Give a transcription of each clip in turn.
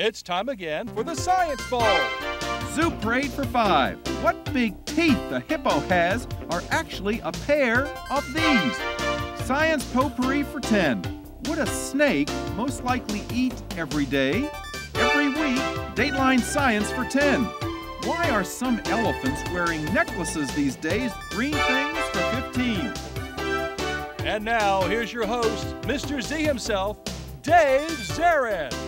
It's time again for the Science Bowl. Zoo parade for five. What big teeth the hippo has are actually a pair of these. Science potpourri for 10. Would a snake most likely eat every day? Every week, Dateline Science for 10. Why are some elephants wearing necklaces these days? Green things for 15. And now, here's your host, Mr. Z himself, Dave Zarin.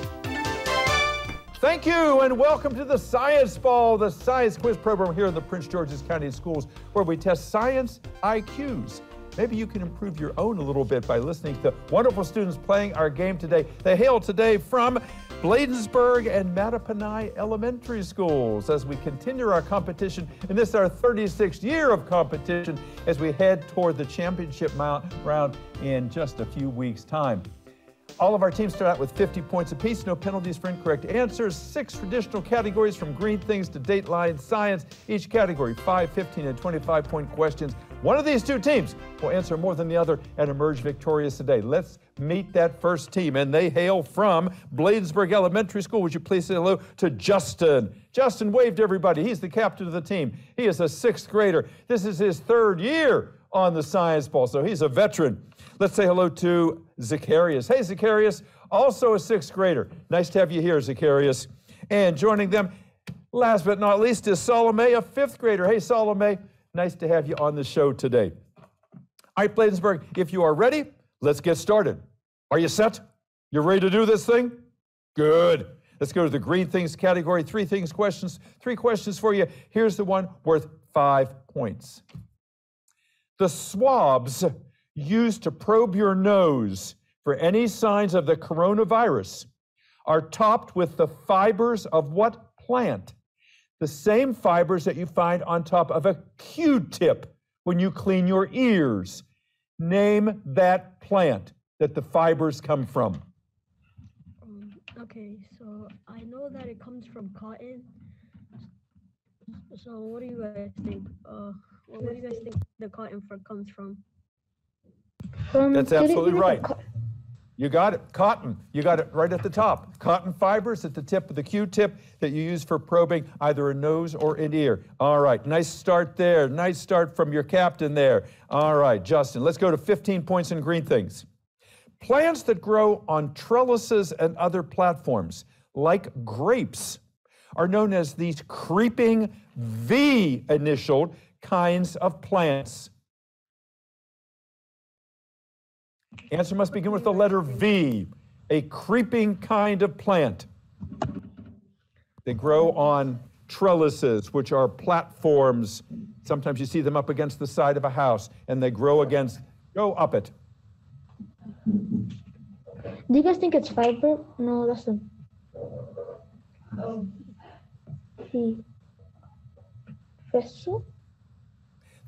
Thank you, and welcome to the Science Bowl, the science quiz program here in the Prince George's County Schools, where we test science IQs. Maybe you can improve your own a little bit by listening to wonderful students playing our game today. They hail today from Bladensburg and Mattaponi Elementary Schools as we continue our competition. And this is our 36th year of competition as we head toward the championship round in just a few weeks' time. All of our teams start out with 50 points apiece, no penalties for incorrect answers, six traditional categories from green things to dateline science. Each category, 5, 15, and 25 point questions. One of these two teams will answer more than the other and emerge victorious today. Let's meet that first team, and they hail from Bladensburg Elementary School. Would you please say hello to Justin? Justin waved everybody. He's the captain of the team. He is a sixth grader. This is his third year on the Science Bowl, so he's a veteran. Let's say hello to Zacharias. Hey, Zacharias, also a sixth grader. Nice to have you here, Zacharias. And joining them, last but not least, is Salome, a fifth grader. Hey, Salome, nice to have you on the show today. All right, Bladensburg, if you are ready, let's get started. Are you set? You're ready to do this thing? Good. Let's go to the green things category. Three things questions. Three questions for you. Here's the one worth five points. The swabs used to probe your nose for any signs of the coronavirus are topped with the fibers of what plant? The same fibers that you find on top of a Q-tip when you clean your ears. Name that plant that the fibers come from. Um, okay, so I know that it comes from cotton. So what do you guys think? Uh, what, what do you guys think the cotton comes from? Um, That's absolutely right. You got it. Cotton. You got it right at the top. Cotton fibers at the tip of the Q-tip that you use for probing either a nose or an ear. All right. Nice start there. Nice start from your captain there. All right, Justin. Let's go to 15 points in green things. Plants that grow on trellises and other platforms, like grapes, are known as these creeping V initialed kinds of plants. Answer must begin with the letter V, a creeping kind of plant. They grow on trellises, which are platforms. Sometimes you see them up against the side of a house, and they grow against, go up it. Do you guys think it's fiber? No, that's the. Um,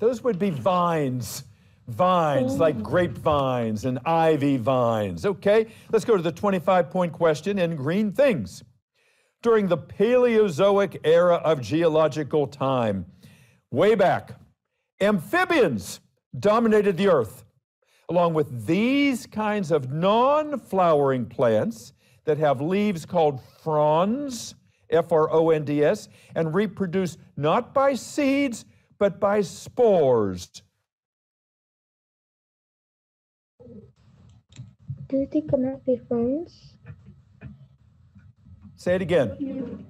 Those would be vines. Vines, like grapevines and ivy vines. Okay, let's go to the 25 point question in green things. During the Paleozoic era of geological time, way back, amphibians dominated the earth, along with these kinds of non flowering plants that have leaves called fronds, F R O N D S, and reproduce not by seeds, but by spores. Do you think I might be friends? Say it again.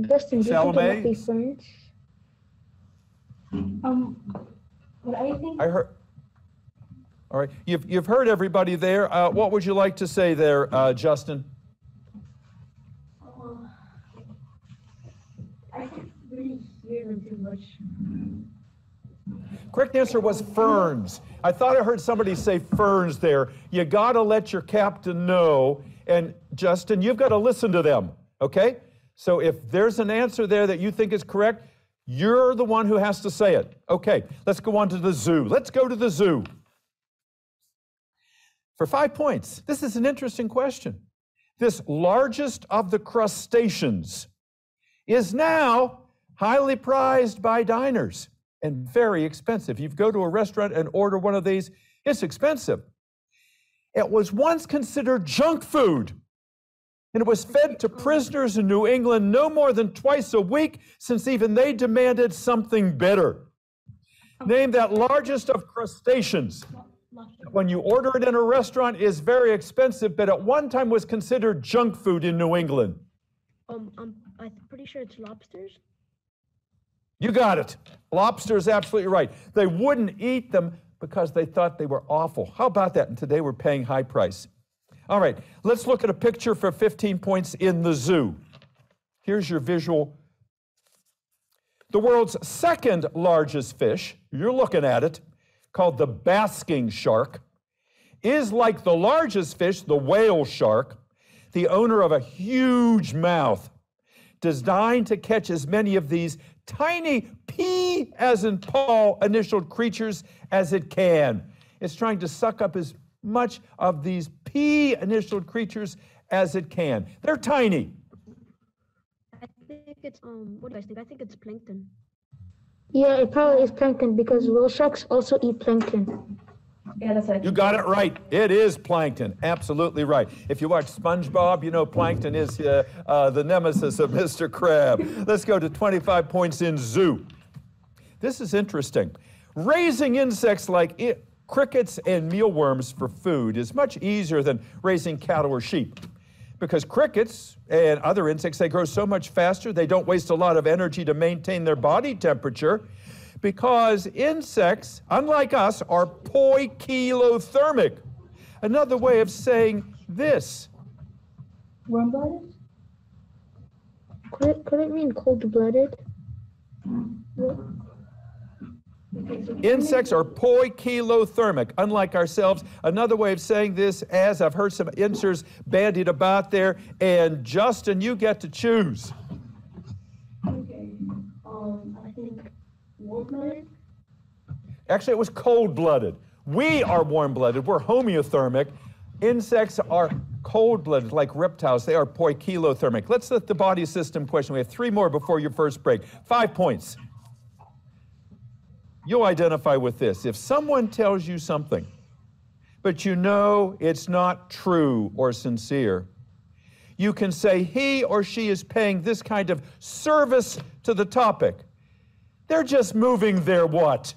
Dustin, do you think might be friends? Um, what I think. I heard. All right, you've, you've heard everybody there. Uh, what would you like to say there, uh, Justin? Too much. Correct answer was ferns. I thought I heard somebody say ferns there. You got to let your captain know. And Justin, you've got to listen to them, okay? So if there's an answer there that you think is correct, you're the one who has to say it. Okay, let's go on to the zoo. Let's go to the zoo. For five points, this is an interesting question. This largest of the crustaceans is now highly prized by diners and very expensive. You go to a restaurant and order one of these, it's expensive. It was once considered junk food. and it was fed to prisoners in New England no more than twice a week, since even they demanded something better. Name that largest of crustaceans. When you order it in a restaurant, is very expensive, but at one time was considered junk food in New England. Um, I'm, I'm pretty sure it's lobsters. You got it. Lobster is absolutely right. They wouldn't eat them because they thought they were awful. How about that? And today we're paying high price. All right, let's look at a picture for 15 points in the zoo. Here's your visual. The world's second largest fish, you're looking at it, called the basking shark, is like the largest fish, the whale shark, the owner of a huge mouth, designed to catch as many of these tiny P as in Paul initialed creatures as it can. It's trying to suck up as much of these P initialed creatures as it can. They're tiny. I think it's um. What do I think? I think it's plankton. Yeah, it probably is plankton because whale sharks also eat plankton. What You got it right. It is plankton. Absolutely right. If you watch SpongeBob, you know plankton is uh, uh, the nemesis of Mr. Crab. Let's go to 25 points in zoo. This is interesting. Raising insects like i crickets and mealworms for food is much easier than raising cattle or sheep. Because crickets and other insects, they grow so much faster, they don't waste a lot of energy to maintain their body temperature. Because insects, unlike us, are poikilothermic. Another way of saying this Warm blooded? Could it, could it mean cold blooded? Insects are poikilothermic, unlike ourselves. Another way of saying this, as I've heard some answers bandied about there, and Justin, you get to choose. Okay. Um, I think warm blooded? Actually, it was cold blooded. We are warm blooded, we're homeothermic. Insects are cold blooded, like reptiles. They are poikilothermic. Let's let the body system question. We have three more before your first break. Five points. You'll identify with this. If someone tells you something, but you know it's not true or sincere, you can say he or she is paying this kind of service to the topic. They're just moving their what?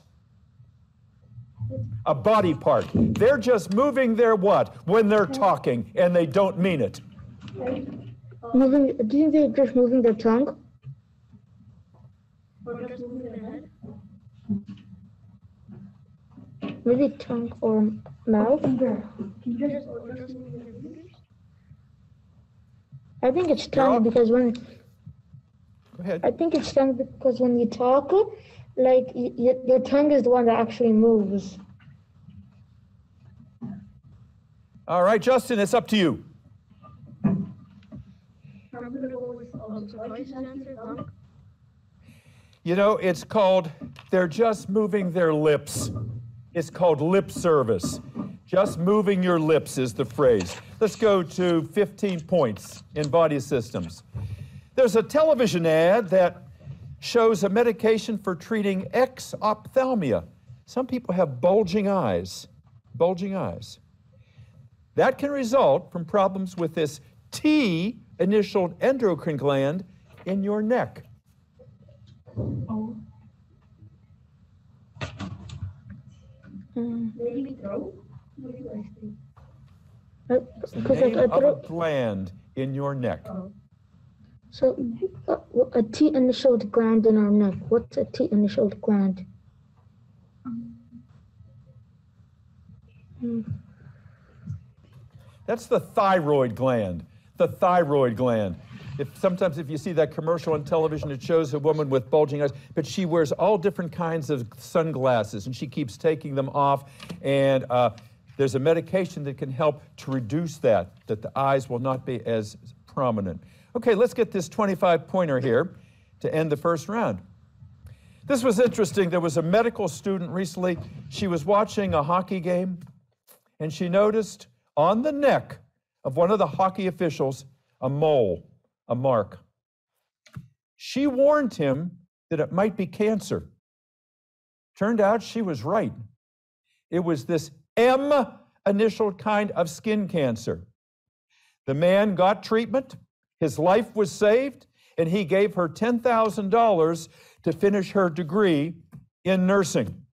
A body part. They're just moving their what when they're talking and they don't mean it. Moving, do you think they're just moving their tongue? Or just moving their head. Maybe tongue or mouth? Finger. Finger? Just, just moving their fingers. I think it's tongue because when Go ahead. I think it's tongue because when you talk, like y- y- your tongue is the one that actually moves. All right, Justin, it's up to you. You know, it's called, they're just moving their lips. It's called lip service. Just moving your lips is the phrase. Let's go to 15 points in body systems. There's a television ad that shows a medication for treating exophthalmia. Some people have bulging eyes, bulging eyes. That can result from problems with this T initialed endocrine gland in your neck. Oh. Mm. Maybe throat? What do you think? Uh, It's the Because name I, I of a gland in your neck. So uh, a T initialed gland in our neck. What's a T initialed gland? Hmm. That's the thyroid gland. The thyroid gland. If sometimes if you see that commercial on television, it shows a woman with bulging eyes, but she wears all different kinds of sunglasses, and she keeps taking them off. And uh, there's a medication that can help to reduce that, that the eyes will not be as prominent. Okay, let's get this 25 pointer here to end the first round. This was interesting. There was a medical student recently. She was watching a hockey game, and she noticed on the neck of one of the hockey officials a mole, a mark. She warned him that it might be cancer. Turned out she was right. It was this M initial kind of skin cancer. The man got treatment, his life was saved, and he gave her $10,000 to finish her degree in nursing.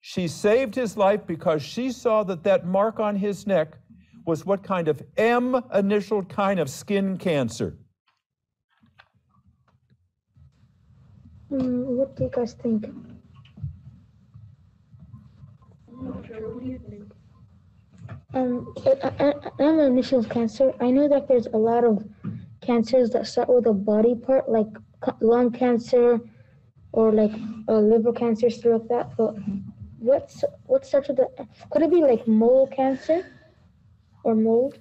She saved his life because she saw that that mark on his neck was what kind of M initial kind of skin cancer? Mm, what do you guys think? What do you think? Um, I, I, I'm initial cancer. I know that there's a lot of cancers that start with a body part, like lung cancer or like uh, liver cancer, stuff like that. But what's what starts with the? Could it be like mole cancer or mold?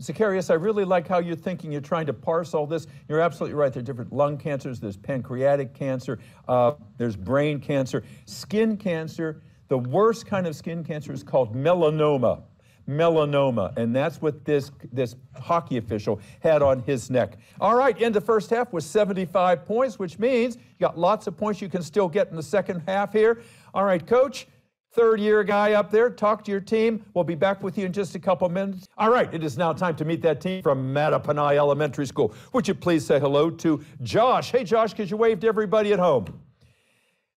Zacharias, I really like how you're thinking. You're trying to parse all this. You're absolutely right. There are different lung cancers, there's pancreatic cancer, uh, there's brain cancer, skin cancer. The worst kind of skin cancer is called melanoma. Melanoma, and that's what this this hockey official had on his neck. All right, end the first half with 75 points, which means you got lots of points you can still get in the second half here. All right, coach, third year guy up there, talk to your team. We'll be back with you in just a couple minutes. All right, it is now time to meet that team from Mattaponi Elementary School. Would you please say hello to Josh? Hey, Josh, because you waved to everybody at home.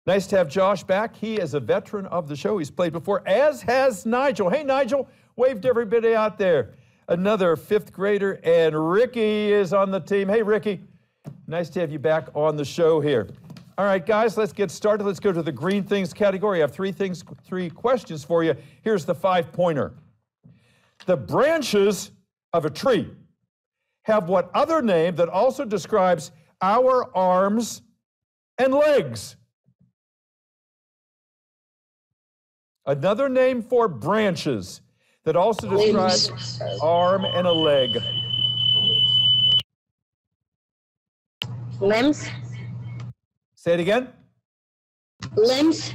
Nice to have Josh back. He is a veteran of the show. He's played before, as has Nigel. Hey, Nigel, wave to everybody out there. Another fifth grader, and Ricky is on the team. Hey, Ricky, nice to have you back on the show here. All right, guys, let's get started. Let's go to the green things category. I have three things, three questions for you. Here's the five pointer. The branches of a tree have what other name that also describes our arms and legs? Another name for branches that also describes arm and a leg. Limbs. Say it again. Limbs.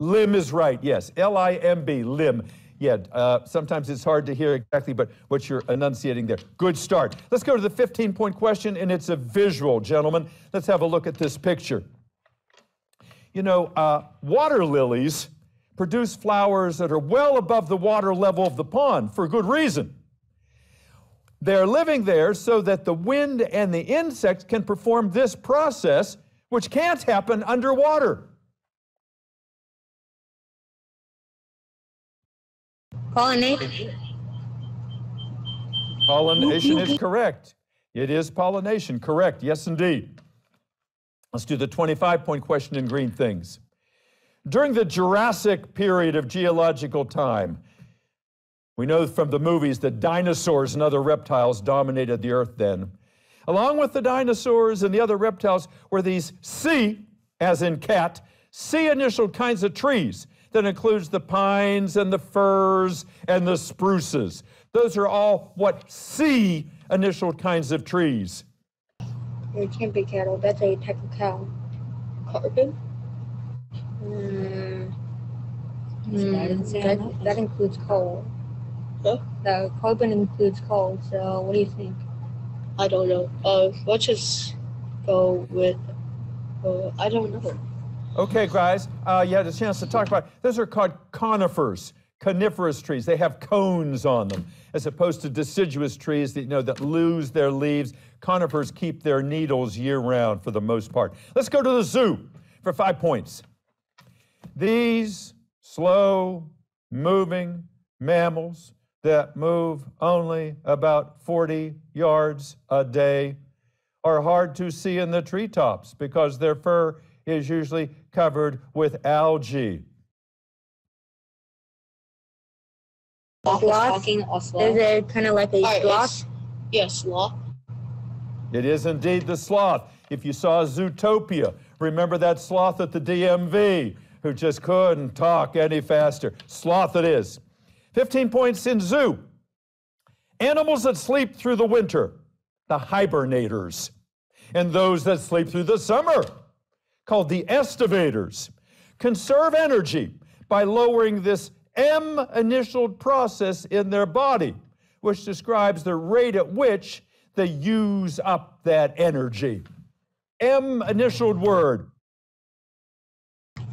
Limb is right, yes. L I M B, limb. Yeah, uh, sometimes it's hard to hear exactly, but what you're enunciating there. Good start. Let's go to the 15 point question, and it's a visual, gentlemen. Let's have a look at this picture. You know, uh, water lilies produce flowers that are well above the water level of the pond for good reason. They're living there so that the wind and the insects can perform this process, which can't happen underwater. Pollinate. Pollination is correct. It is pollination, correct. Yes, indeed. Let's do the 25 point question in green things. During the Jurassic period of geological time, we know from the movies that dinosaurs and other reptiles dominated the earth then. Along with the dinosaurs and the other reptiles were these C, as in cat, C initial kinds of trees that includes the pines and the firs and the spruces. Those are all what C initial kinds of trees. It can't be cattle. That's a type of cow. Carbon. Mm, mm, that, that includes coal. Huh? The carbon includes coal. So what do you think? I don't know. Uh, let's just go with. Uh, I don't know. Okay, guys, uh, you had a chance to talk about. Those are called conifers, coniferous trees. They have cones on them, as opposed to deciduous trees that you know that lose their leaves. Conifers keep their needles year round for the most part. Let's go to the zoo for five points. These slow moving mammals that move only about 40 yards a day are hard to see in the treetops because their fur is usually covered with algae. Sloth. Talking or Is it kind of like a Alright, sloth? it's- Yeah, sloth. It is indeed the sloth. If you saw Zootopia, remember that sloth at the DMV who just couldn't talk any faster. Sloth it is. 15 points in zoo. Animals that sleep through the winter, the hibernators. And those that sleep through the summer, called the estivators, conserve energy by lowering this M initialed process in their body, which describes the rate at which they use up that energy. M initialed word.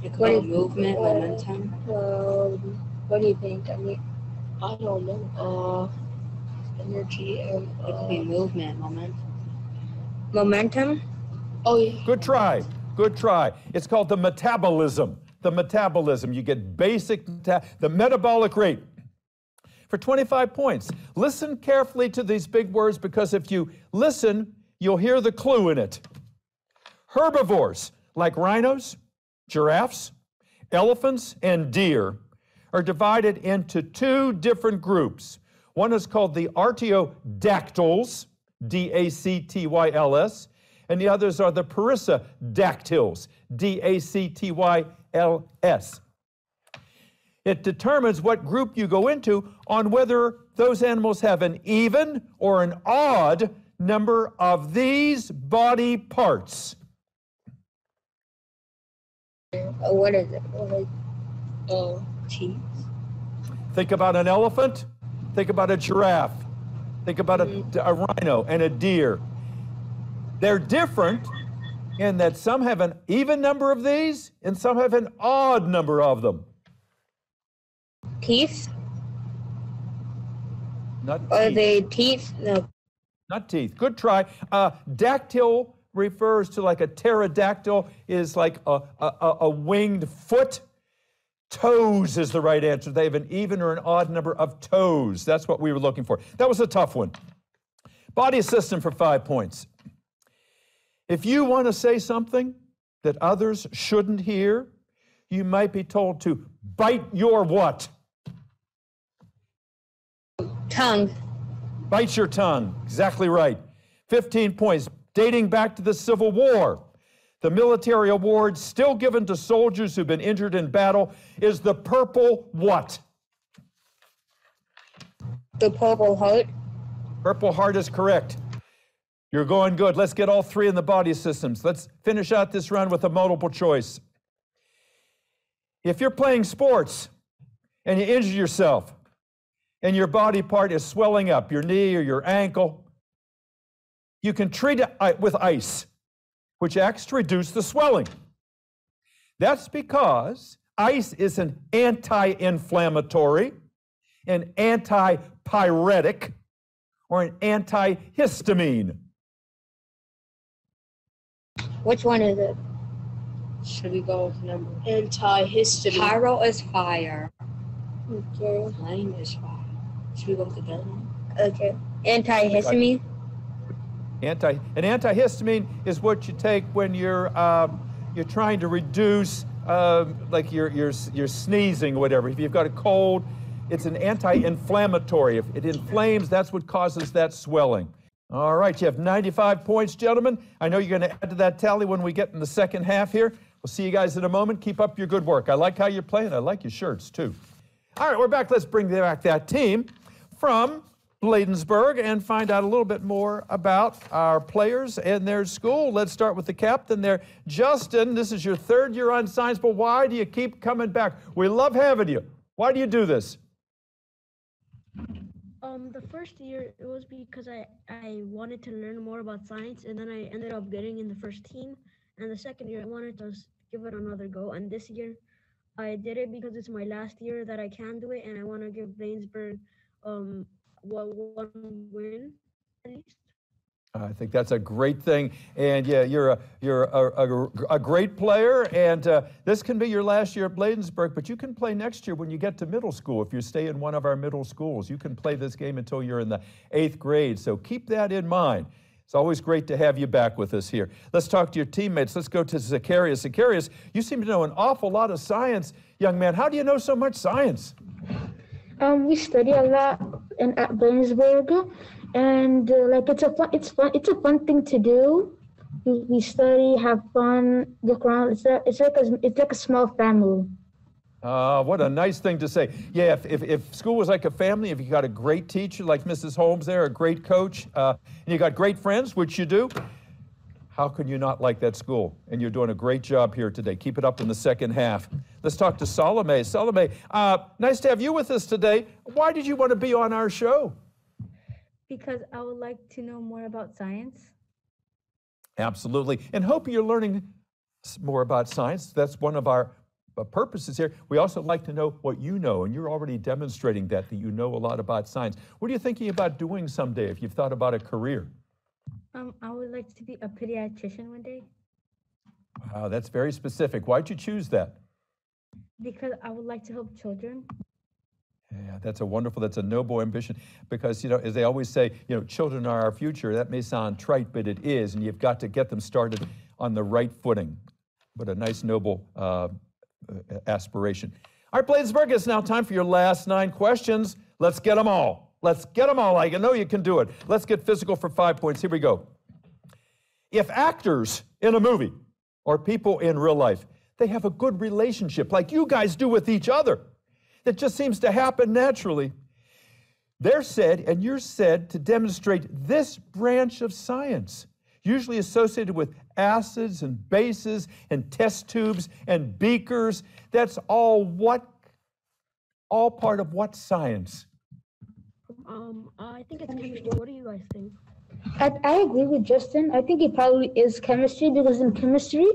You call it movement, momentum. Um, What do you think? I mean, I don't know. Uh, energy and It could be uh, movement, momentum. momentum. oh yeah. Good try. Good try. It's called the metabolism. The metabolism. You get basic, the metabolic rate. For 25 points. Listen carefully to these big words because if you listen, you'll hear the clue in it. Herbivores, like rhinos, giraffes, elephants, and deer, are divided into two different groups. One is called the artiodactyls, D A C T Y L S, and the others are the perissodactyls, D A C T Y L S. It determines what group you go into on whether those animals have an even or an odd number of these body parts. What is it? What is, Uh, Teeth. Think about an elephant, think about a giraffe, think about a, a rhino and a deer. They're different in that some have an even number of these and some have an odd number of them. teeth? Not teeth. Are they teeth? No. Not teeth. Good try. Uh, dactyl refers to like a pterodactyl is like a, a, a- a winged foot. Toes is the right answer. They have an even or an odd number of toes. That's what we were looking for. That was a tough one. Body system for five points. If you want to say something that others shouldn't hear, you might be told to bite your what? Tongue. Bite your tongue. Exactly right. 15 points. Dating back to the Civil War, the military award still given to soldiers who've been injured in battle is the Purple what? The purple heart. Purple Heart is correct. You're going good. Let's get all three in the body systems. Let's finish out this run with a multiple choice. If you're playing sports and you injure yourself and your body part is swelling up, your knee or your ankle, you can treat it uh, with ice, which acts to reduce the swelling. That's because ice is an anti inflammatory, an antipyretic, or an antihistamine. Which one is it? Should we go with number? antihistamine. Pyro is fire. Okay. Flame is fire. Should we go with the dead one? Okay. Antihistamine. Anti, an antihistamine is what you take when you're um, you're trying to reduce um, like you're, you're you're sneezing or whatever. If you've got a cold, it's an anti-inflammatory. If it inflames, that's what causes that swelling. All right, you have 95 points, gentlemen. I know you're going to add to that tally when we get in the second half here. We'll see you guys in a moment. Keep up your good work. I like how you're playing. I like your shirts too. All right, we're back. Let's bring back that team from Bladensburg and find out a little bit more about our players and their school. Let's start with the captain there. Justin, this is your third year on Science Bowl. Why do you keep coming back? We love having you. Why do you do this? Um, the first year it was because I I wanted to learn more about science, and then I ended up getting in the first team. And the second year I wanted to give it another go. And this year, I did it because it's my last year that I can do it, and I want to give Blainsburg um one win at least. I think that's a great thing, and yeah, you're a you're a, a, a great player, and uh, this can be your last year at Bladensburg, but you can play next year when you get to middle school. If you stay in one of our middle schools, you can play this game until you're in the eighth grade. So keep that in mind. It's always great to have you back with us here. Let's talk to your teammates. Let's go to Zacharias. Zacharias, you seem to know an awful lot of science, young man. How do you know so much science? Um, we study a lot in at Bladensburg, and uh, like it's a fun, it's fun, it's a fun thing to do. We, we study, have fun, look around. It's a, it's like a, it's like a small family. Uh, what a nice thing to say. Yeah, if, if, if school was like a family, if you got a great teacher like Mrs. Holmes there, a great coach, uh, and you got great friends, which you do, how can you not like that school? And you're doing a great job here today. Keep it up in the second half. Let's talk to Salome. Salome, uh, nice to have you with us today. Why did you want to be on our show? Because I would like to know more about science. Absolutely. And hope you're learning more about science. That's one of our uh, purposes here, we also like to know what you know, and you're already demonstrating that, that you know a lot about science. What are you thinking about doing someday if you've thought about a career? Um, I would like to be a pediatrician one day Wow, that's very specific. Why'd you choose that? because I would like to help children. Yeah, that's a wonderful, that's a noble ambition. Because, you know, as they always say, you know, children are our future. That may sound trite, but it is, and you've got to get them started on the right footing. But a nice, noble uh, aspiration. All right, Bladensburg, it's now time for your last nine questions. Let's get them all. Let's get them all. I know you can do it. Let's get physical for five points. Here we go. If actors in a movie or people in real life, they have a good relationship like you guys do with each other, that just seems to happen naturally. They're said, and you're said, to demonstrate this branch of science, usually associated with acids and bases and test tubes and beakers. That's all what? All part of what science? Um, I think it's chemistry. What do you guys think? I, I agree with Justin. I think it probably is chemistry because in chemistry,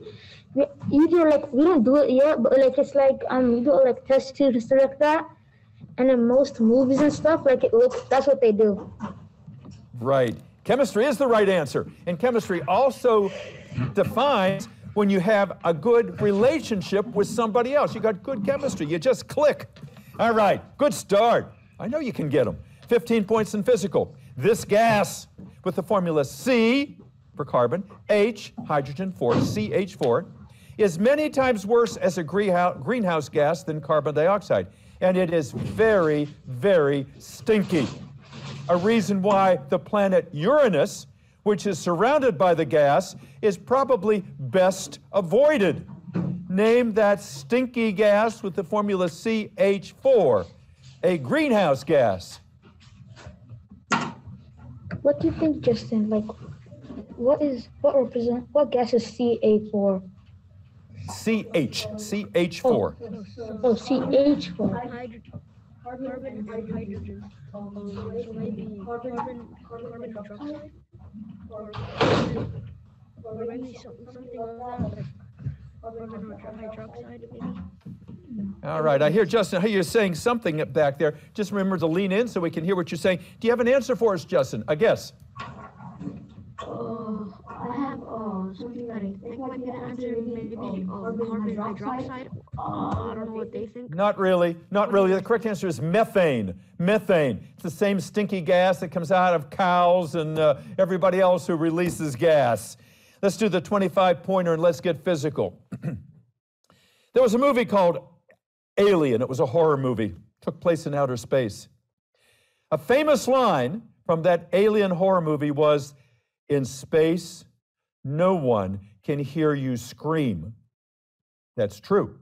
we either like we don't do it yet, but like it's like um we do like test tubes and stuff like that. And in most movies and stuff, like it looks that's what they do. Right. Chemistry is the right answer. And chemistry also defines when you have a good relationship with somebody else. You got good chemistry. You just click. All right. Good start. I know you can get them. 15 points in physical. This gas with the formula C for carbon, H, hydrogen for CH4, is many times worse as a greenhouse gas than carbon dioxide. And it is very, very stinky. A reason why the planet Uranus, which is surrounded by the gas, is probably best avoided. Name that stinky gas with the formula CH4, a greenhouse gas. What do you think, Justin? Like, what is what represent what gas is CA4? CH, CH4. Oh, CH4. Carbon and hydrogen. Um, so maybe carbon, carbon hydroxide, or, or maybe something, something like that, carbon hydroxide, maybe. All right, I hear Justin, hey, you're saying something back there. Just remember to lean in so we can hear what you're saying. Do you have an answer for us, Justin? A guess? I have uh, think. Not really, not really. The correct answer is methane. Methane. It's the same stinky gas that comes out of cows and uh, everybody else who releases gas. Let's do the 25 pointer and let's get physical. there was a movie called Alien. It was a horror movie, took place in outer space. A famous line from that alien horror movie was In space, no one can hear you scream. That's true,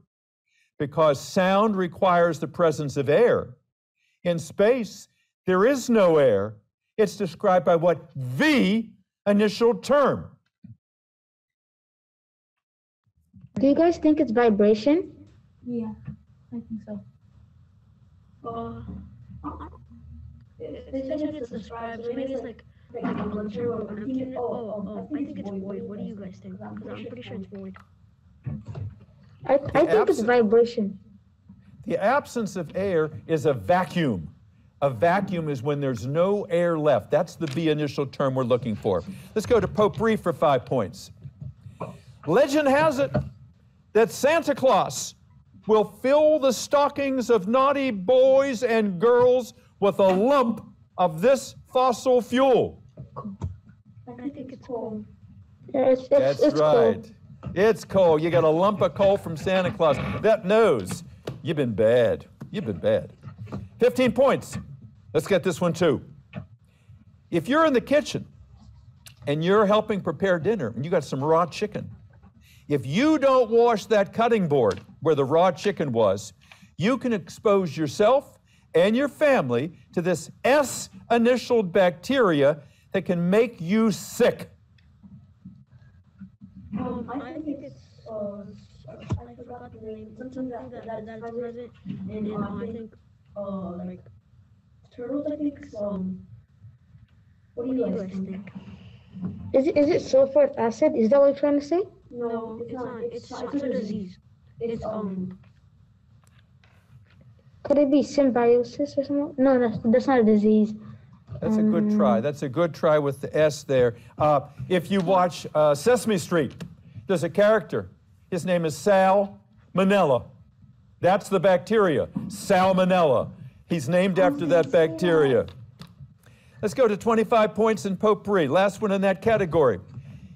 because sound requires the presence of air. In space, there is no air. It's described by what? The initial term. Do you guys think it's vibration? Yeah, I think so. Uh, they said it's described, maybe it's like like a plunger or an empty unit. Oh, oh, I think it's void. What do you guys think? Because I'm pretty sure it's void. I, I think it's vibration. The absence of air is a vacuum. A vacuum is when there's no air left. That's the B initial term we're looking for. Let's go to Potpourri for five points. Legend has it that Santa Claus will fill the stockings of naughty boys and girls with a lump of this fossil fuel. I think it's cool. Yeah, it's, it's, That's it's right. cool. It's coal. You got a lump of coal from Santa Claus. That nose. You've been bad. You've been bad. 15 points. Let's get this one too. If you're in the kitchen and you're helping prepare dinner and you got some raw chicken, if you don't wash that cutting board where the raw chicken was, you can expose yourself and your family to this S initialed bacteria that can make you sick. Um, I think it's uh, I forgot the name. Something that that that that's present in, in I think uh like turtles. I think. Um, what do you guys think? Is it, is it sulfuric acid? Is that what you're trying to say? No, it's not. It's it's a disease. It's um Could it be symbiosis or something? No, that's, that's not a disease. That's a good try. That's a good try with the S there. Uh, if you watch uh, Sesame Street, there's a character. His name is Sal Manella. That's the bacteria, Salmonella. He's named after that bacteria. Let's go to 25 points in potpourri. Last one in that category.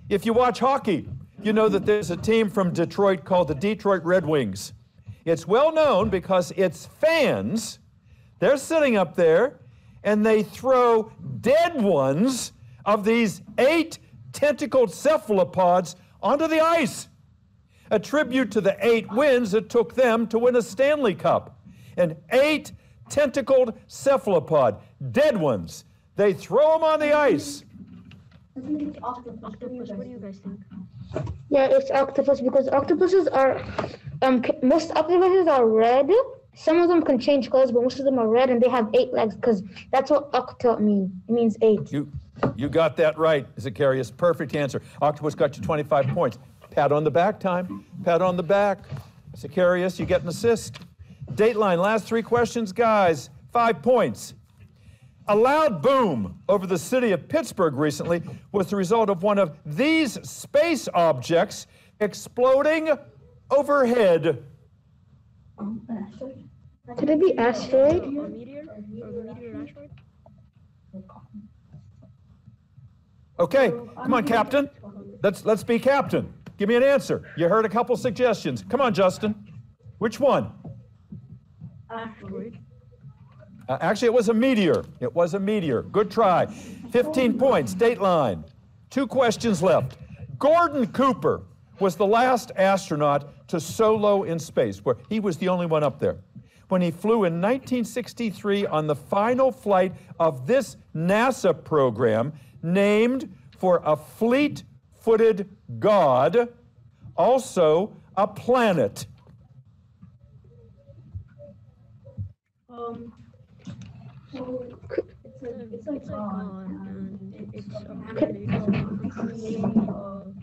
If you watch hockey, you know that there's a team from Detroit called the Detroit Red Wings. It's well known because its fans, they're sitting up there and they throw dead ones of these eight tentacled cephalopods onto the ice. A tribute to the eight wins it took them to win a Stanley Cup. An eight tentacled cephalopod, dead ones. They throw them on the ice. Octopus, what do you guys think? Yeah, it's octopus because octopuses are, um, most octopuses are red. Some of them can change colors, but most of them are red and they have eight legs because that's what octa means. It means eight. You, you got that right, Zacharias. Perfect answer. Octopus got you 25 points. Pat on the back time. Pat on the back. Zacharias, you get an assist. Dateline, last three questions, guys. Five points. A loud boom over the city of Pittsburgh recently was the result of one of these space objects exploding overhead. Could it be asteroid? A meteor? Or a meteor asteroid? Okay, come on, Captain. Let's let's be Captain. Give me an answer. You heard a couple suggestions. Come on, Justin. Which one? Asteroid. Uh, actually, it was a meteor. It was a meteor. Good try. 15 points, Dateline. Two questions left. Gordon Cooper was the last astronaut to solo in space, where he was the only one up there. When he flew in 1963 on the final flight of this NASA program named for a fleet footed god, also a planet. Um, so it's a, it's like God, and it's a related to, I'm thinking, what do you guys think?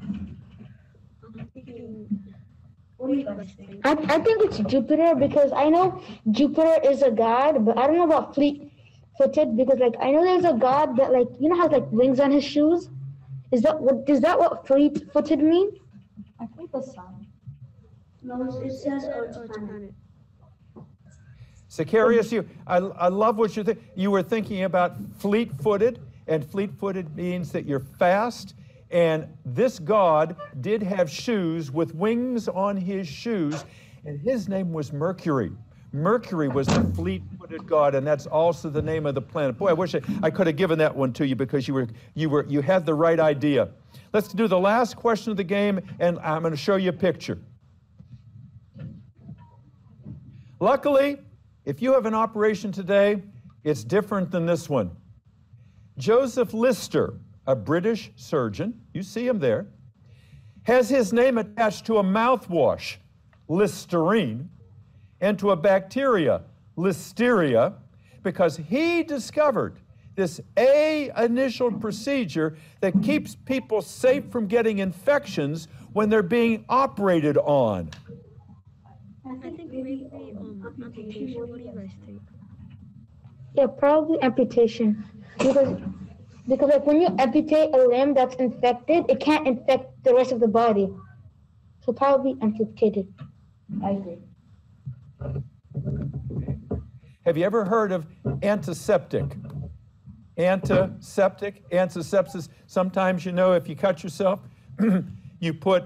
I, I think it's Jupiter because I know Jupiter is a god, but I don't know about fleet footed because like I know there's a god that like you know has like wings on his shoes. Is that what is that what fleet footed mean? I think the sun. No, it says, oh, planet. Zacharias, you, I, I love what you think. You were thinking about fleet footed, and fleet footed means that you're fast. And this God did have shoes with wings on his shoes, and his name was Mercury. Mercury was the fleet footed God, and that's also the name of the planet. Boy, I wish I, I could have given that one to you because you, were, you, were, you had the right idea. Let's do the last question of the game, and I'm going to show you a picture. Luckily, if you have an operation today, it's different than this one. Joseph Lister, a British surgeon, you see him there, has his name attached to a mouthwash, Listerine, and to a bacteria, Listeria, because he discovered this A initial procedure that keeps people safe from getting infections when they're being operated on. I think maybe um, amputation. What do you guys think? Yeah, probably amputation because because like when you amputate a limb that's infected, it can't infect the rest of the body. So probably amputated. I agree. Have you ever heard of antiseptic? Antiseptic, antisepsis. Sometimes you know if you cut yourself, you put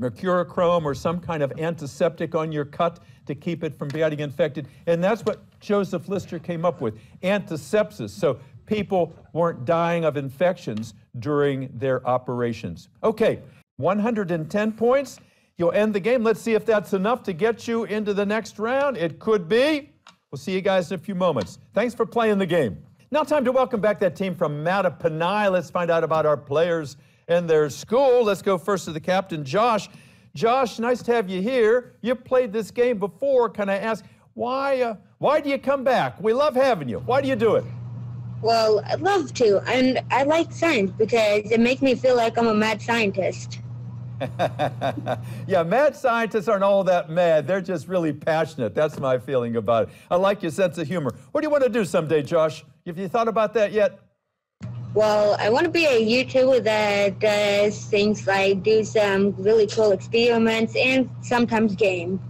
mercurochrome or some kind of antiseptic on your cut to keep it from getting infected. And that's what Joseph Lister came up with antisepsis. So people weren't dying of infections during their operations. Okay, 110 points. You'll end the game. Let's see if that's enough to get you into the next round. It could be. We'll see you guys in a few moments. Thanks for playing the game. Now, time to welcome back that team from Mattaponi. Let's find out about our players and their school. Let's go first to the captain, Josh. Josh, nice to have you here. You've played this game before. Can I ask why? Uh, why do you come back? We love having you. Why do you do it? Well, I'd love to. And I like science because it makes me feel like I'm a mad scientist. yeah, mad scientists aren't all that mad. They're just really passionate. That's my feeling about it. I like your sense of humor. What do you want to do someday, Josh? Have you thought about that yet? Well, I want to be a YouTuber that does things like do some really cool experiments and sometimes game.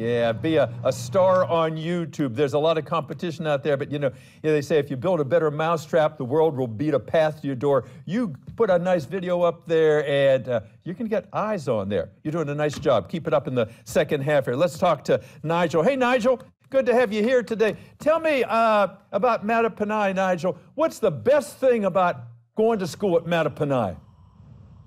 Yeah, be a, a star on YouTube. There's a lot of competition out there, but you know, you know, they say if you build a better mousetrap, the world will beat a path to your door. You put a nice video up there and uh, you can get eyes on there. You're doing a nice job. Keep it up in the second half here. Let's talk to Nigel. Hey, Nigel, good to have you here today. Tell me uh, about Mattaponi, Nigel. What's the best thing about going to school at Mattaponi?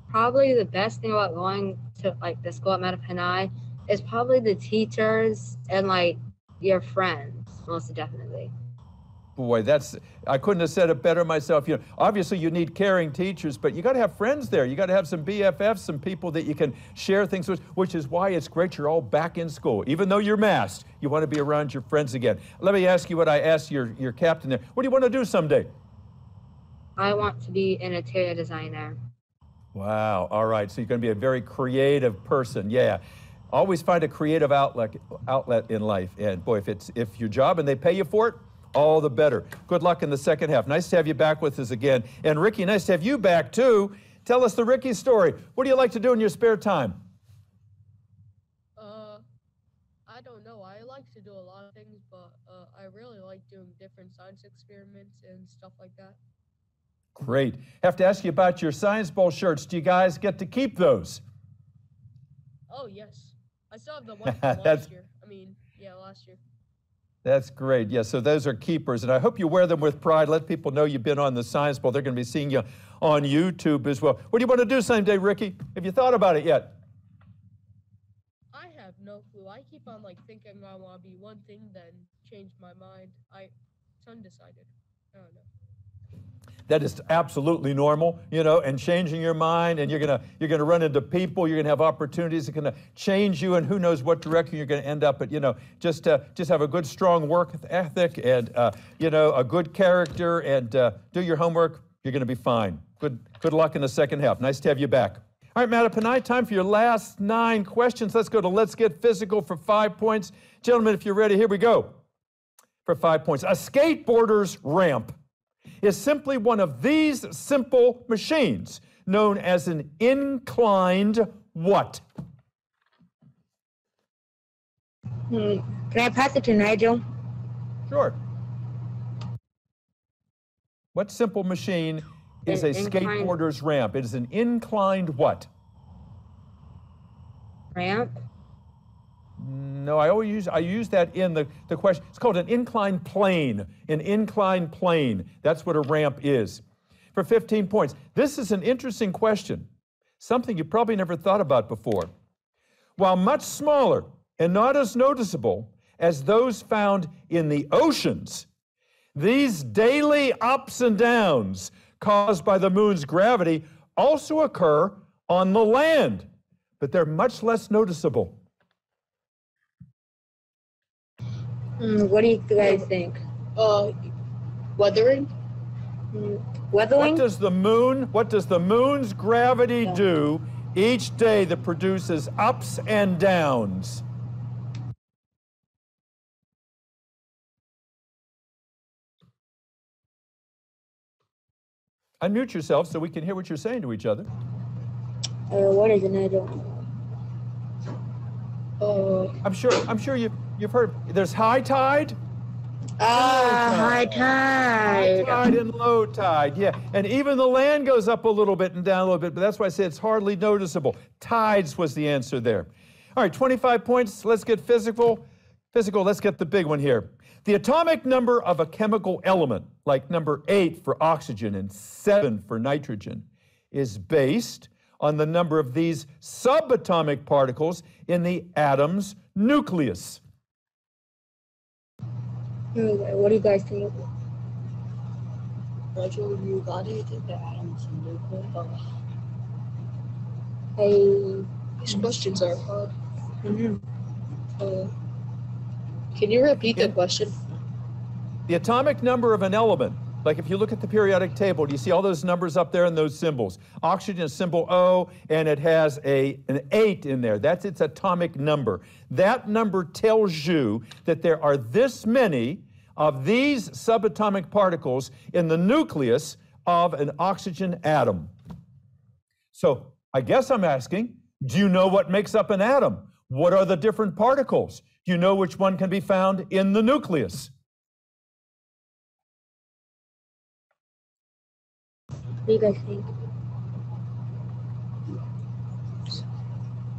Probably the best thing about going to like the school at Mattaponi is probably the teachers and like your friends, most definitely. Boy, that's I couldn't have said it better myself. You know, obviously you need caring teachers, but you got to have friends there. You got to have some BFFs, some people that you can share things with, which is why it's great you're all back in school. Even though you're masked, you want to be around your friends again. Let me ask you what I asked your your captain there. What do you want to do someday? I want to be an interior designer. Wow. All right. So you're going to be a very creative person. Yeah always find a creative outlet outlet in life. And boy, if it's if your job and they pay you for it, all the better. Good luck in the second half. Nice to have you back with us again. And Ricky, nice to have you back too. Tell us the Ricky story. What do you like to do in your spare time? Uh, I don't know. I like to do a lot of things, but uh, I really like doing different science experiments and stuff like that. Great. Have to ask you about your Science Bowl shirts. Do you guys get to keep those? Oh, yes. I still have the one from last year. I mean, yeah, last year. That's great. Yeah, so those are keepers, and I hope you wear them with pride. Let people know you've been on the Science Bowl. They're going to be seeing you on YouTube as well. What do you want to do same day, Ricky? Have you thought about it yet? I have no clue. I keep on like thinking I want to be one thing, then change my mind. I it's undecided. I don't know that is absolutely normal, you know, and changing your mind and you're gonna you're gonna run into people, you're gonna have opportunities that gonna change you and who knows what direction you're gonna end up. But you know, just uh, just have a good strong work ethic and uh, you know a good character and uh, do your homework. You're gonna be fine. Good good luck in the second half. Nice to have you back. All right, Mattaponi, time for your last nine questions. Let's go to Let's Get Physical for five points. Gentlemen, if you're ready, here we go. For five points. A skateboarder's ramp is simply one of these simple machines known as an inclined what? Hmm. Can I pass it to Nigel? Sure. What simple machine is an a skateboarder's ramp? It is an inclined what? Ramp? No, I always use I use that in the, the question. It's called an inclined plane. An inclined plane. That's what a ramp is. For 15 points. This is an interesting question. Something you probably never thought about before. While much smaller and not as noticeable as those found in the oceans, these daily ups and downs caused by the moon's gravity also occur on the land, but they're much less noticeable. Mm, what do you guys think? Uh, weathering. Mm, weathering. What does the moon? What does the moon's gravity yeah. do each day that produces ups and downs? Unmute yourself so we can hear what you're saying to each other. Uh, what is it? I don't. Uh, I'm sure. I'm sure you You've heard there's high tide. Ah, high tide. High tide and low tide, yeah. And even the land goes up a little bit and down a little bit, but that's why I say it's hardly noticeable. Tides was the answer there. All right, 25 points. Let's get physical. Physical, let's get the big one here. The atomic number of a chemical element, like number eight for oxygen and seven for nitrogen, is based on the number of these subatomic particles in the atom's nucleus. What do you guys think? Rachel, you got it. The atoms in nucleus. Hey. These questions are hard. Mm-hmm. Uh, can you repeat the question? The atomic number of an element Like if you look at the periodic table, do you see all those numbers up there and those symbols? Oxygen is symbol O, and it has a, an 8 in there. That's its atomic number. That number tells you that there are this many of these subatomic particles in the nucleus of an oxygen atom. So I guess I'm asking, do you know what makes up an atom? What are the different particles? Do you know which one can be found in the nucleus? What do you guys think?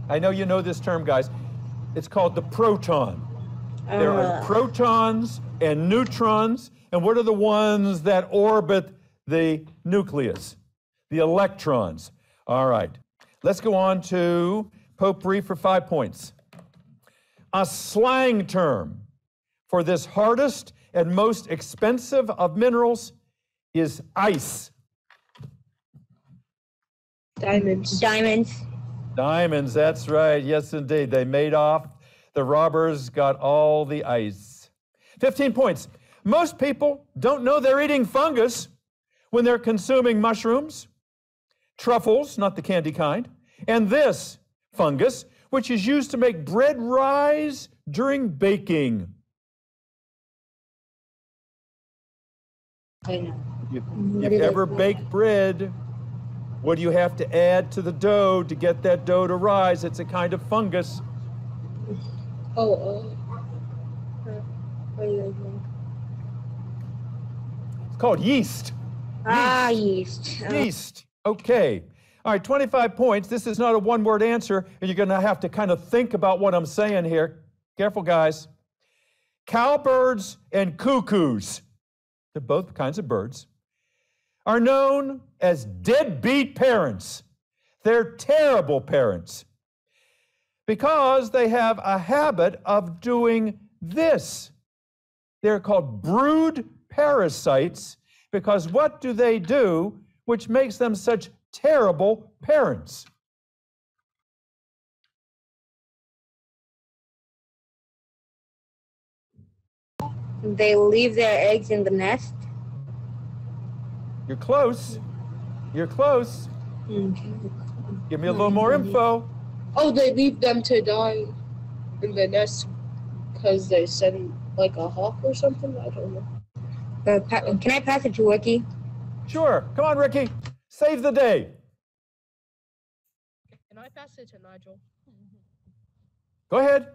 I know you know this term, guys. It's called the proton. There are Uh. protons and neutrons. And what are the ones that orbit the nucleus? The electrons. All right. Let's go on to potpourri for five points. A slang term for this hardest and most expensive of minerals is ice. Diamonds. Diamonds. Diamonds, that's right. Yes, indeed. They made off. The robbers got all the ice. 15 points. Most people don't know they're eating fungus when they're consuming mushrooms, truffles, not the candy kind, and this fungus, which is used to make bread rise during baking. I know. If What you've ever baked bread, what do you have to add to the dough to get that dough to rise? It's a kind of fungus. Oh, uh, What do you think? It's called yeast. Ah, yeast. Oh. Yeast. Okay. All right, 25 points. This is not a one word answer, and you're going to have to kind of think about what I'm saying here. Careful, guys. Cowbirds and cuckoos, they're both kinds of birds, are known as deadbeat parents. They're terrible parents because they have a habit of doing this. They're called brood parasites because what do they do which makes them such terrible parents? They leave their eggs in the nest. You're close. You're close. Give me a little more info. oh, they leave them to die in the nest because they send like a hawk or something. I don't know. Uh, can I pass it to Ricky? Sure. Come on, Ricky. Save the day. Can I pass it to Nigel? Go ahead.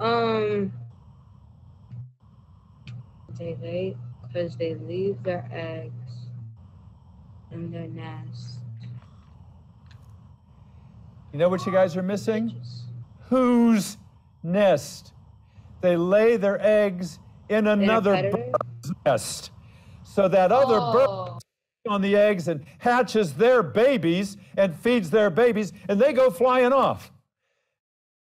Um, they lay because they leave their eggs in their nest. You know what you guys are missing? Whose nest? They lay their eggs in another bird's nest. So that other oh. bird Oh, on the eggs and hatches their babies and feeds their babies, and they go flying off.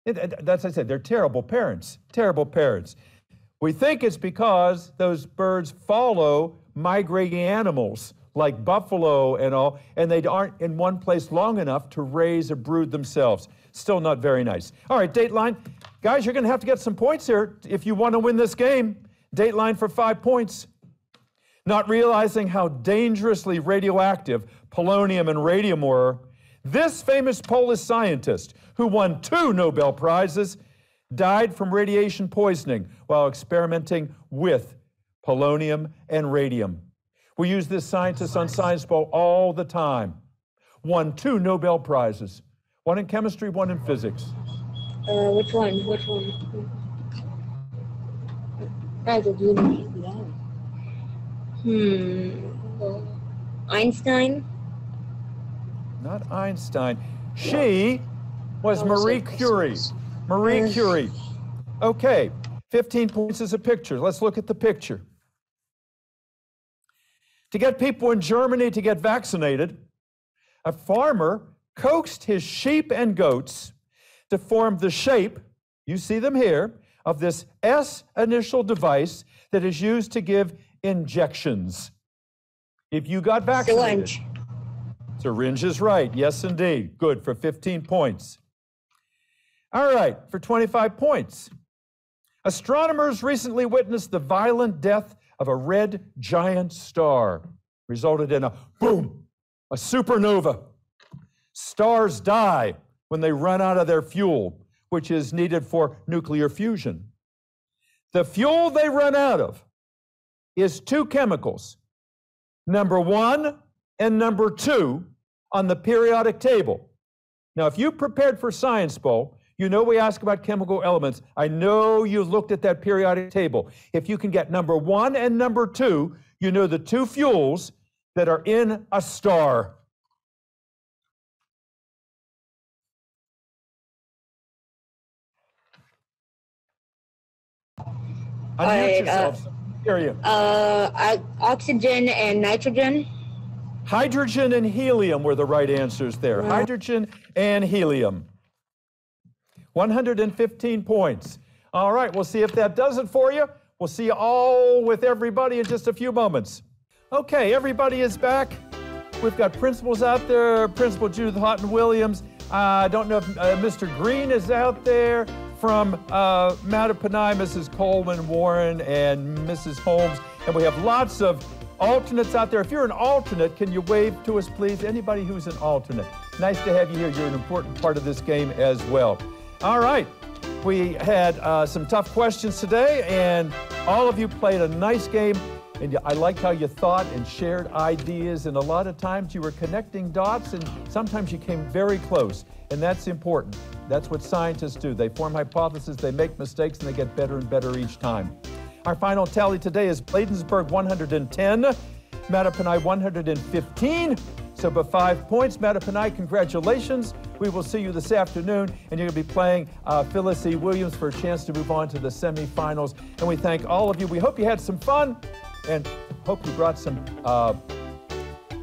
That's what I said. They're terrible parents. Terrible parents. We think it's because those birds follow migrating animals like buffalo and all, and they aren't in one place long enough to raise a brood themselves. Still not very nice. All right, Dateline. Guys, you're going to have to get some points here if you want to win this game. Dateline for five points. Not realizing how dangerously radioactive polonium and radium were, this famous Polish scientist, who won two Nobel Prizes, died from radiation poisoning while experimenting with polonium and radium. We use this scientist on Science Bowl all the time. Won two Nobel Prizes, one in chemistry, one in physics. Uh, which one? Which one? Do you know? Hmm. Einstein? Not Einstein. She was Marie Curie. Marie Curie. Okay, 15 points is a picture. Let's look at the picture. To get people in Germany to get vaccinated, a farmer coaxed his sheep and goats to form the shape, you see them here, of this S initial device that is used to give injections. If you got vaccinated, Syringe. Syringe is right. Yes, indeed. Good for 15 points. All right, for 25 points. Astronomers recently witnessed the violent death of a red giant star, resulted in a boom, a supernova. Stars die when they run out of their fuel, which is needed for nuclear fusion. The fuel they run out of is two chemicals, number one and number two on the periodic table. Now, if you prepared for Science Bowl, you know we ask about chemical elements. I know you looked at that periodic table. If you can get number one and number two, you know the two fuels that are in a star. Unmute Alright, uh. Hear you. Uh, oxygen and nitrogen. Hydrogen and helium were the right answers there. Hydrogen and helium. 115 points. All right, we'll see if that does it for you. We'll see you all with everybody in just a few moments. Okay, everybody is back. We've got principals out there, Principal Judith Houghton Williams. Uh, I don't know if uh, Mr. Green is out there from uh, Mattaponi, Mrs. Coleman Warren, and Mrs. Holmes. And we have lots of alternates out there. If you're an alternate, can you wave to us, please? Anybody who's an alternate. Nice to have you here. You're an important part of this game as well. All right. We had uh, some tough questions today, and all of you played a nice game. And I liked how you thought and shared ideas, and a lot of times you were connecting dots, and sometimes you came very close. And that's important. That's what scientists do. They form hypotheses, they make mistakes, and they get better and better each time. Our final tally today is Bladensburg 110, Mattaponi 115. So by five points, Mattaponi, congratulations. We will see you this afternoon, and you're going to be playing uh, Phyllis E. Williams for a chance to move on to the semifinals. And we thank all of you. We hope you had some fun, and hope you brought some uh,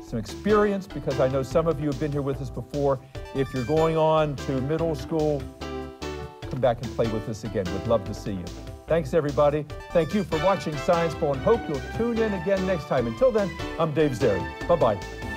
some experience because I know some of you have been here with us before. If you're going on to middle school, come back and play with us again. We'd love to see you. Thanks, everybody. Thank you for watching Science Bowl and hope you'll tune in again next time. Until then, I'm Dave Zeri. Bye bye.